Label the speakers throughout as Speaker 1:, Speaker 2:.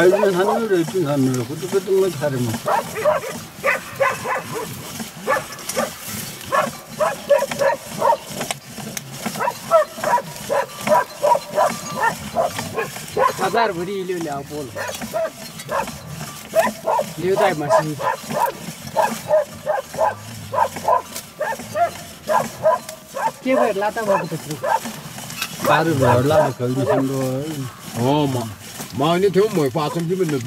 Speaker 1: खाइदिन खानु र यति खानु र कति कति म खाएर म
Speaker 2: हजारभरि लियो ल्याऊ पोल लियो त मसिन के भयो लाता भएको त्यत्रो
Speaker 1: पारो भेडला खेल्नु सुन्नु
Speaker 3: अँ म 妈，你听我没发生，你们的。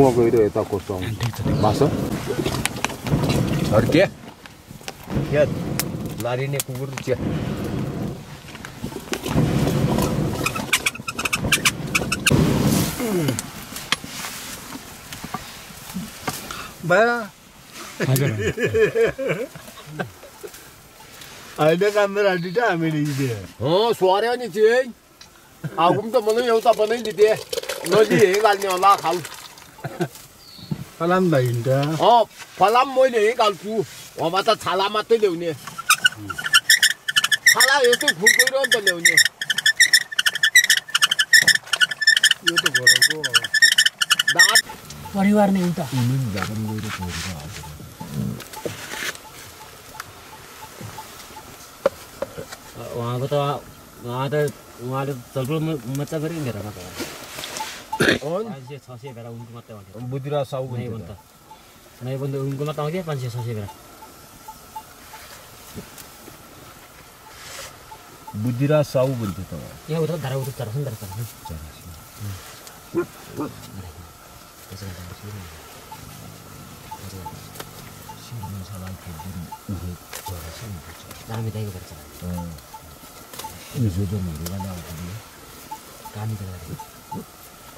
Speaker 3: Aku kau itu eta kosong. Masa? Harga? Ya, lari ini kubur aja.
Speaker 1: Bah. Ada kamera di dalam ini
Speaker 3: dia. Oh, suaranya cing. Aku minta mana yang tak pernah di dia. Nanti kalau nyolah
Speaker 1: फलाम भइन्छ
Speaker 3: अँ फलाम मैले गाल्छु वहाँ त छाला मात्रै ल्याउने छाला यस्तो फुक्रो नि त ल्याउने
Speaker 1: यो त घरको
Speaker 3: दाँत
Speaker 2: परिवार नै एउटा
Speaker 4: उहाँको त उहाँ त उहाँले चलपुर मज़ा गऱ्यो नि
Speaker 3: बुद्धिराज साहु
Speaker 4: नै
Speaker 3: भन्थ्यो
Speaker 4: भन्दा नै भन्दा उनको मात्रै आउँथ्यो पाँच सय छ सय बेला
Speaker 3: बुद्धिराज साहु भन्थ्यो त
Speaker 4: यहाँ उता धारा उता चरा चरा दामी दाइको पर्छ कामी गरेर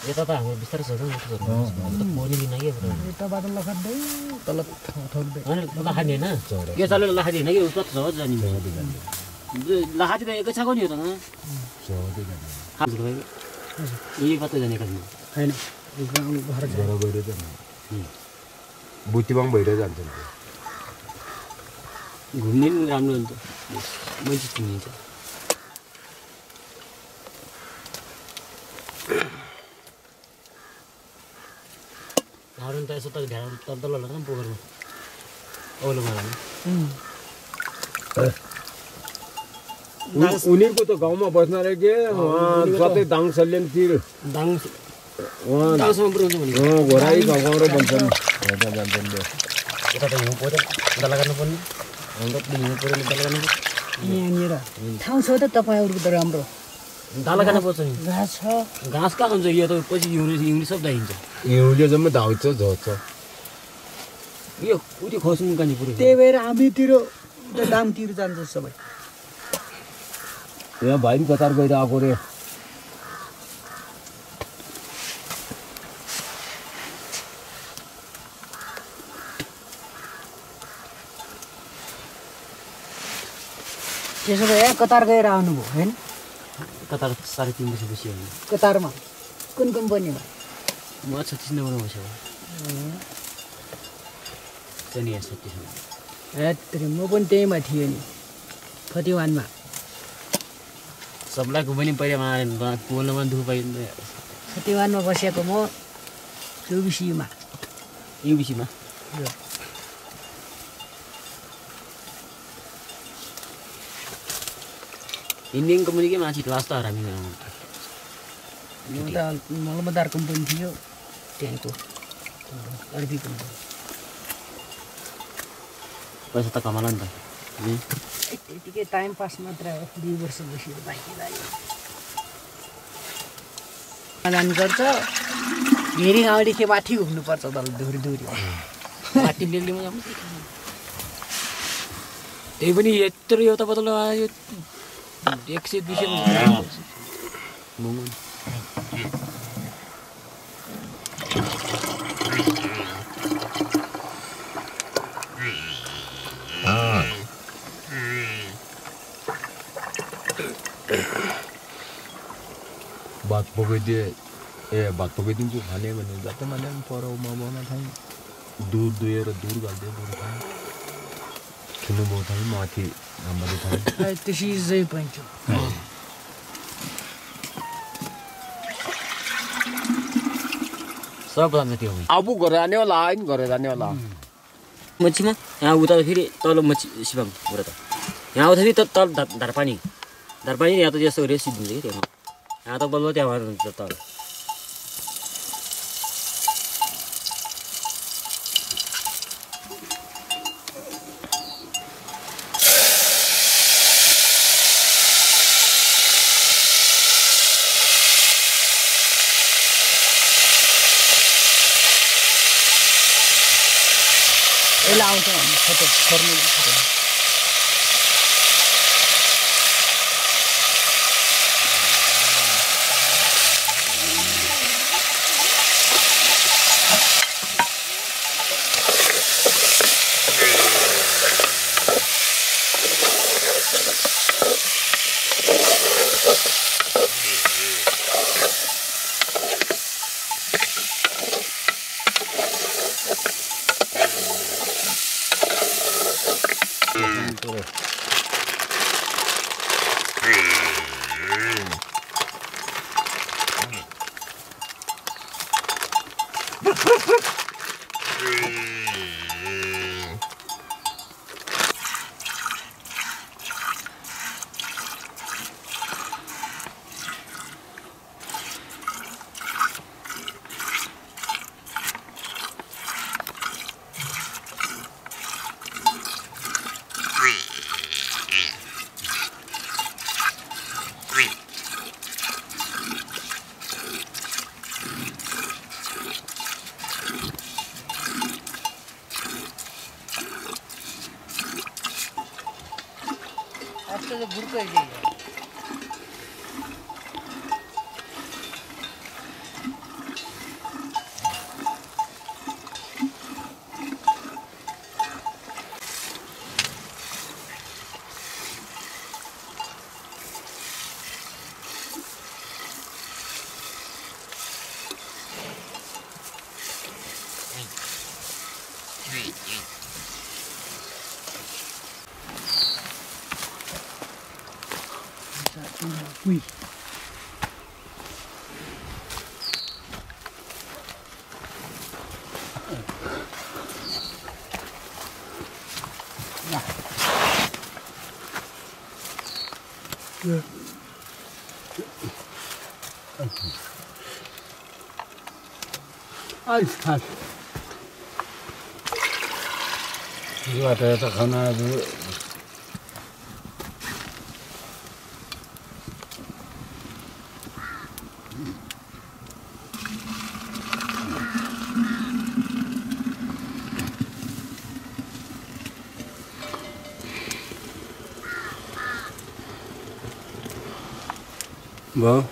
Speaker 4: यता त हाम्रो बिस्तारै छ कि चालु लाखानी होइन कि उता छ जाने लाखाची त एकै छाको नि हो त यही मात्रै जाने कति
Speaker 2: होइन
Speaker 3: बुटिबाङ भएर जान्छ नि
Speaker 4: घुम्ने पनि राम्रो हुन्छ मान्छे चिनिन्छ हाम्रो त यसो त ढ्याउ तल तल होला नि पोखरमा औलोमा होला
Speaker 2: उम्,
Speaker 3: उनी- उनीहरूको त गाउँमा बस्न अरे के? कतै दाङ सल्यानतिर
Speaker 4: दाङ
Speaker 3: घोराई गाउँ गाउँ र भन्छन् हेर्न जान्छन्।
Speaker 4: यता त हिउँ पऱ्यो दल्ला गर्नुपर्ने हिउँ पऱ्यो दल्ला गर्नु
Speaker 2: यहाँनिर। ठाउँ छ त तपाईँहरूको त राम्रो।
Speaker 4: दल्ला गर्नु पर्छ नि
Speaker 2: घाँस छ
Speaker 4: घाँस कहाँ हुन्छ यो त पछि हिउँले हिउँले सब दाइन्छ
Speaker 3: हिउँले जम्मै धाउँछ झर्छ
Speaker 4: यो उति खस्नु
Speaker 2: त्यही भएर हामीतिर दामतिर जान्छ सबै
Speaker 3: यहाँ भाइ पनि कतार गएर आएको रे
Speaker 2: त्यसो भए कतार गएर आउनुभयो होइन
Speaker 4: कतार साढे तिन बजीपछि हो
Speaker 2: कतारमा? कुन कम्पनीमा
Speaker 4: म छत्तिस नम्बरमा त्यहाँनिर यहाँ छत्तिस नम्बर।
Speaker 2: हेत्तेरी म पनि त्यहीमा थिएँ नि थर्टी वानमा
Speaker 4: सबलाई घुम्ने पहिला बोल्नमा दुःख पाइ
Speaker 2: थर्टी वानमा बसेको म चौबिसीमा
Speaker 4: युबिसीमा? Ini yang kemudian masih telas tar
Speaker 2: kami ngomong. Udah malam bentar kumpul dia,
Speaker 4: tiangku, lebih kumpul. Pas tak kamalan
Speaker 2: tuh Ini time pas matra di versi versi baik lagi. Kamalan kerja, gering awal di kemati umur pas ada duri duri. Mati lili lima jam Tapi ini yaitu ya, ya tapi
Speaker 4: tuh
Speaker 3: Dexit bisa Mungun. Ah. Bat pokoknya dia, eh bat pokoknya itu hanya menurut. Tapi mana yang para umama mana thay, दूर दूर दूर गाल they
Speaker 2: दूर Kino bota
Speaker 4: ni mati number itu.
Speaker 3: Ay, tishi zai pancho. सब राम्रै थियो अब घर जाने होला होइन घर जाने होला
Speaker 4: मच्छीमा यहाँ उता फेरि तल मच्छी सिपाम उता त यहाँ उता फेरि तल धारपानी धारपानी यहाँ त जस्तो सिद्धिन्छ कि त्यहाँ यहाँ त बल्ल त्यहाँ भएर हुन्छ तल
Speaker 2: फोटो फोर्नु Ja. ja. Eiskalt. Warte, da kann
Speaker 1: er vâng.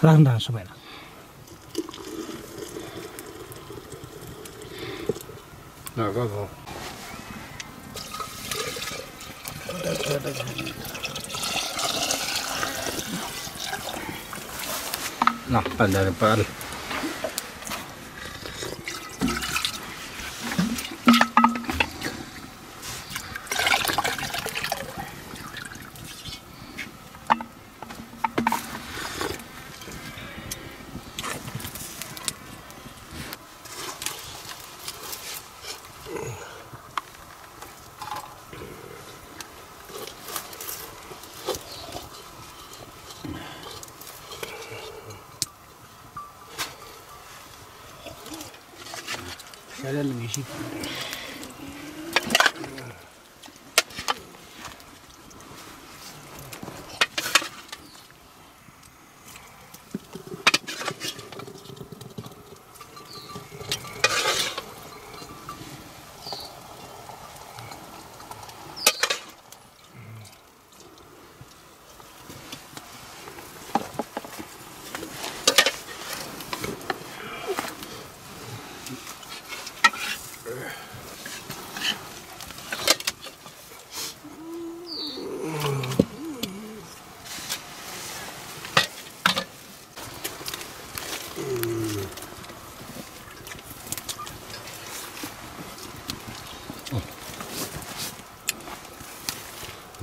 Speaker 1: Răng
Speaker 2: đàn số bảy
Speaker 1: là nào dạ, có vô
Speaker 2: nào bạn
Speaker 1: đây bạn.
Speaker 3: 女性。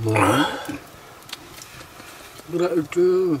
Speaker 1: What?
Speaker 2: What do?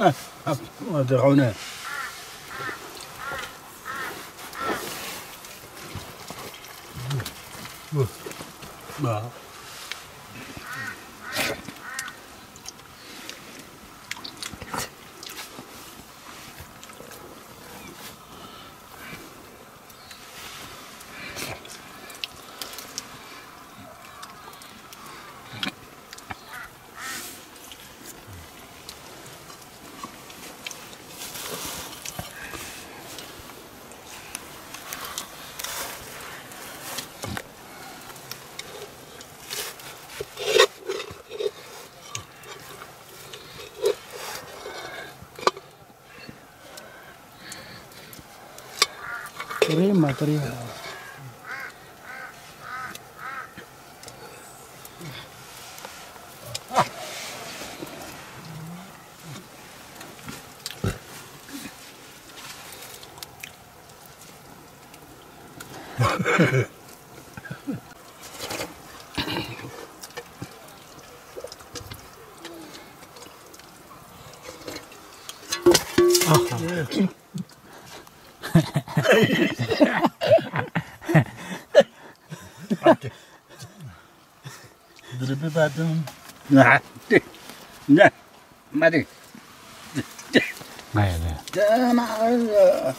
Speaker 2: Ah,
Speaker 1: ah. Bah. まとるよ 那对
Speaker 3: 你这
Speaker 1: 卖这对对卖呀卖
Speaker 2: 他
Speaker 1: 妈
Speaker 2: 的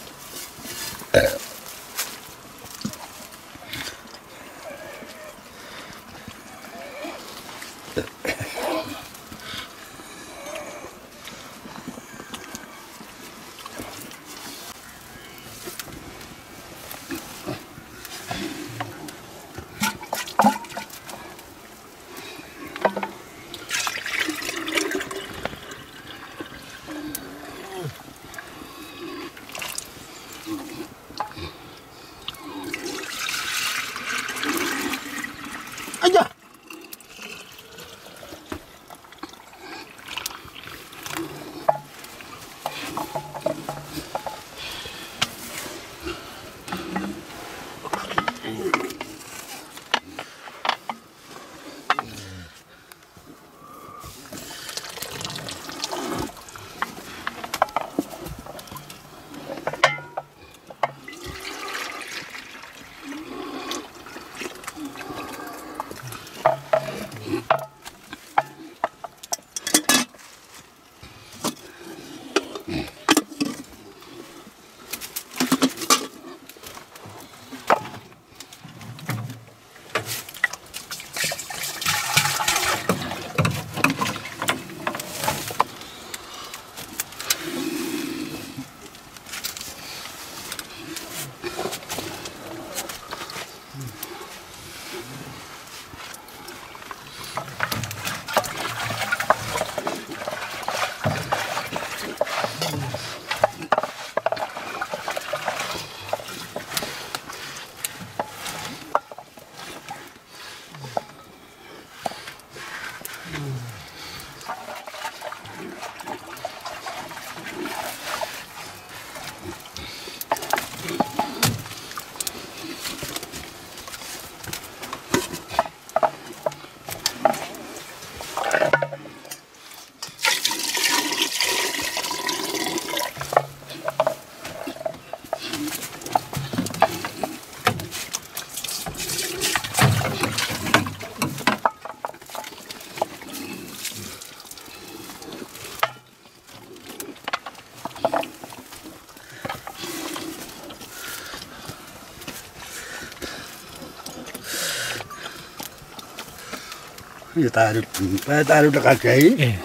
Speaker 1: Kita taruh kita eh, taruh dekat kaki. Eh.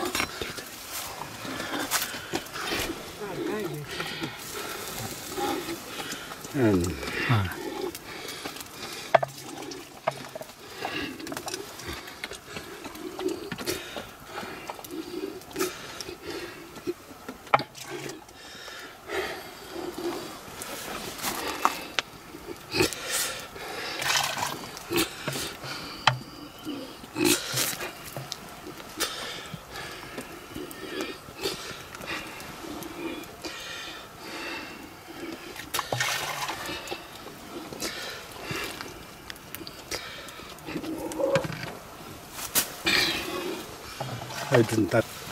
Speaker 1: Hmm. Ah. 너. 뭐.
Speaker 2: ल